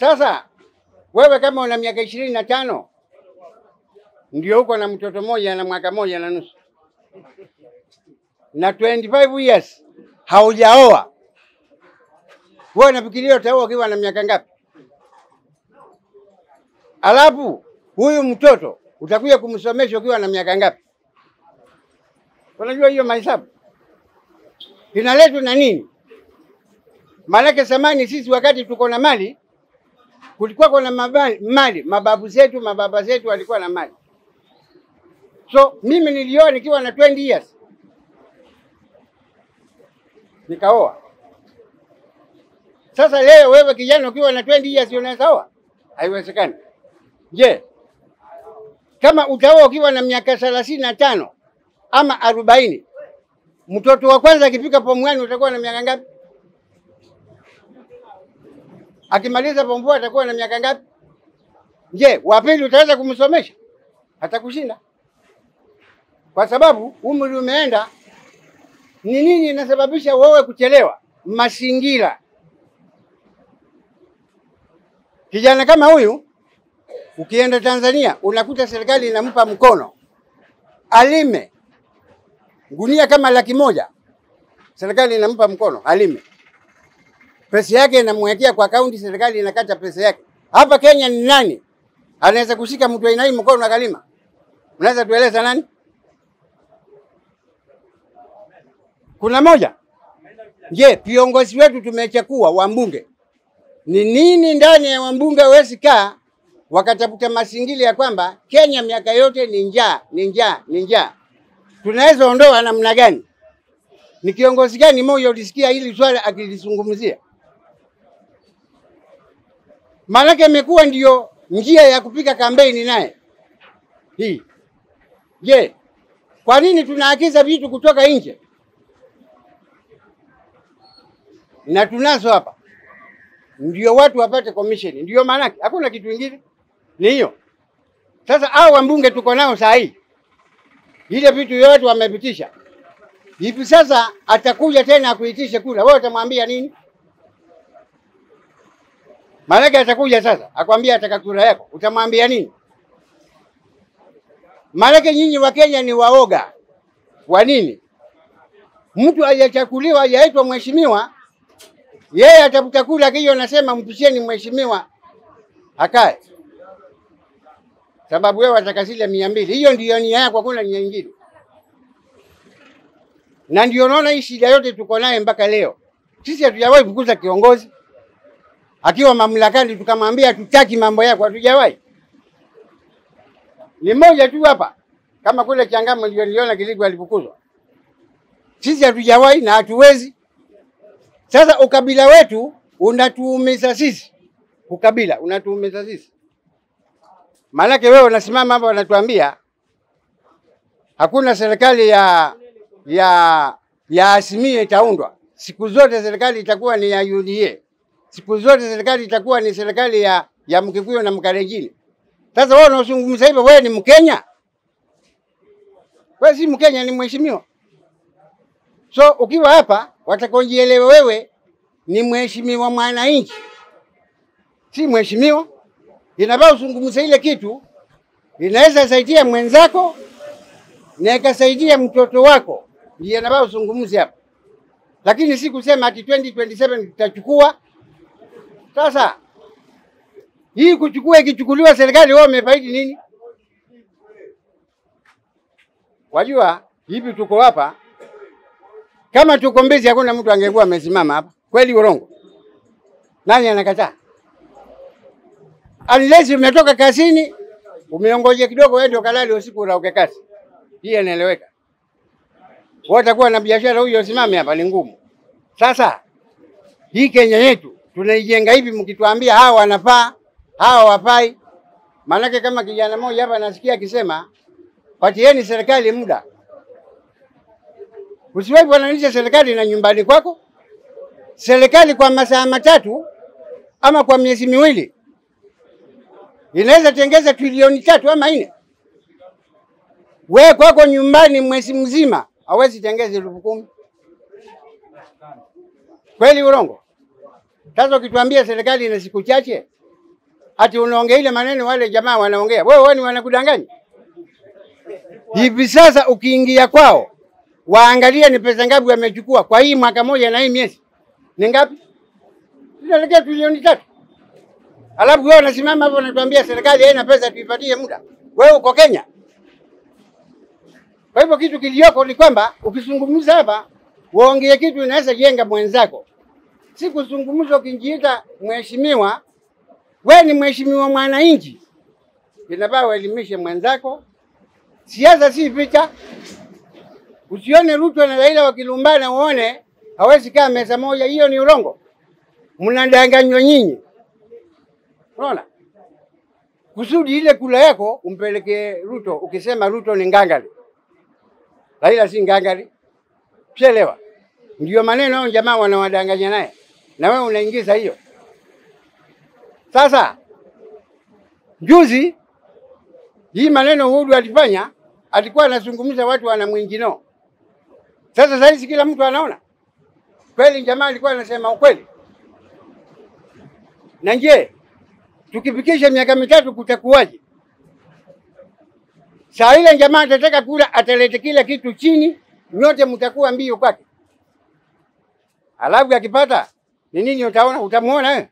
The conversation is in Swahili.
Sasa wewe kama una miaka ishirini na tano ndio uko na mtoto mmoja na mwaka moja na nusu na 25 years haujaoa, wewe unafikiria utaoa ukiwa na miaka ngapi? Alafu huyu mtoto utakuja kumsomesha ukiwa na miaka ngapi? Unajua hiyo mahesabu inaletwa na nini? Maanake zamani sisi wakati tuko na mali kulikuwa kuna mabali, mali mababu zetu mababa zetu walikuwa na mali. So mimi nilioa nikiwa na 20 years nikaoa. Sasa leo wewe kijana ukiwa na 20 years unaweza oa? Haiwezekani. Je, kama utaoa ukiwa na miaka thelathini na tano ama arobaini, mtoto wa kwanza akifika pomwani utakuwa na miaka ngapi? Akimaliza four atakuwa na miaka ngapi? Je, wa pili utaweza kumsomesha? Atakushinda, kwa sababu umri umeenda. Ni nini inasababisha wewe kuchelewa? Mazingira. Kijana kama huyu ukienda Tanzania unakuta serikali inampa mkono alime gunia kama laki moja, serikali inampa mkono alime, pesa yake inamwekea kwa akaunti, serikali inakata pesa yake. Hapa Kenya ni nani anaweza kushika mtu aina hii mkono na kalima? Unaweza tueleza nani? Kuna moja. Je, viongozi wetu tumechakua wambunge, ni nini ndani ya wambunge hawezi kaa wakatafuta mazingira ya kwamba Kenya miaka yote ni njaa, ni njaa, ni njaa. Tunaweza ondoa namna gani? Ni kiongozi gani moyo ulisikia hili swala akilizungumzia? Maanake imekuwa ndiyo njia ya kupiga kampeni naye hii. Je, kwa nini tunaagiza vitu kutoka nje na tunazo hapa, ndio watu wapate commission? Ndio maanake, hakuna kitu kingine, ni hiyo. Sasa hao wambunge tuko nao saa hii, ile vitu yote wamepitisha hivi sasa, atakuja tena akuitishe kula, wewe utamwambia nini? Maanake atakuja sasa akwambia ataka kura yako, utamwambia nini? Maanake nyinyi wa Kenya ni waoga. Kwa nini? Mtu hajachakuliwa hajaitwa mheshimiwa, yeye atafuta kura kio nasema mpisheni mheshimiwa akae, sababu wewe wataka zile mia mbili. Hiyo ndiyo nia yako, hakuna nia nyingine, na ndio naona hii shida yote tuko naye mpaka leo. Sisi hatujawahi kukuza kiongozi akiwa mamlakani tukamwambia tutaki mambo yako, hatujawahi. Ni moja tu hapa, kama kule Changamwe ndio niliona Kiligwa alifukuzwa. Sisi hatujawahi na hatuwezi. Sasa ukabila wetu unatuumiza sisi, ukabila unatuumiza sisi. Maanake wewe unasimama hapa unatuambia hakuna serikali ya ya ya Asimie itaundwa. Siku zote serikali itakuwa ni ya UDA siku zote serikali itakuwa ni serikali ya ya Mkikuyu na Mkalenjini. Sasa wewe unazungumza hivyo, wewe ni Mkenya? Wewe si Mkenya, ni mheshimiwa. So ukiwa hapa watakojielewa wewe ni mheshimiwa mwananchi, si mheshimiwa. Inafaa uzungumze ile kitu inaweza saidia mwenzako na ikasaidia mtoto wako, ndio inafaa uzungumze hapa, lakini si kusema ati 2027 tutachukua sasa hii kuchukua ikichukuliwa serikali, wao wamefaidi nini? Wajua hivi tuko hapa, kama tuko mbizi hakuna mtu angekuwa amesimama hapa. Kweli urongo? Nani anakataa? Unless umetoka kazini umeongoje kidogo, wewe ndio kalali usiku urauke kazi, hii inaeleweka. Watakuwa na biashara, huyo usimame hapa ni ngumu. Sasa hii Kenya yetu tunaijenga hivi, mkituambia hawa wanafaa hawa wafai. Maanake kama kijana mmoja hapa nasikia akisema patieni serikali muda. Usiwahi kuananisha serikali na nyumbani kwako. Serikali kwa masaa matatu ama kwa miezi miwili inaweza tengeza trilioni tatu ama nne. Wewe kwako nyumbani mwezi mzima hawezi tengeza elfu kumi. Kweli urongo? Sasa ukituambia serikali ina siku chache, ati unaongea ile maneno wale jamaa wanaongea, wewe wani wanakudanganya hivi sasa. Ukiingia kwao, waangalie ni pesa ngapi wamechukua kwa hii mwaka moja na hii miezi ni ngapi? Tunaelekea trilioni tatu. Alafu wewe unasimama hapo unatuambia serikali haina pesa, tuipatie muda. Wewe uko Kenya. Kwa hivyo kitu kilioko ni kwamba ukizungumza hapa, waongee kitu inaweza jenga mwenzako, si kuzungumza ukijiita mheshimiwa. We ni mheshimiwa mwananchi, inabaa uelimishe mwenzako. Siasa si vita. Usione Ruto na Raila wakilumbana uone hawezi kaa meza moja, hiyo ni urongo. Mnadanganywa nyinyi, unaona. Kusudi ile kula yako umpelekee Ruto, ukisema Ruto ni ngangari, Raila si ngangari, chelewa. Ndio maneno hao jamaa wanawadanganya naye, na wewe unaingiza hiyo. Sasa juzi hii maneno Uhuru alifanya, alikuwa anazungumza watu wana mwingino. Sasa saizi kila mtu anaona kweli jamaa alikuwa anasema ukweli. Na je, tukifikisha miaka mitatu kutakuwaje? Saa ile jamaa atataka kula, atalete kila kitu chini, nyote mtakuwa mbio kwake. Alafu akipata ni nini? Utaona, utamuona wewe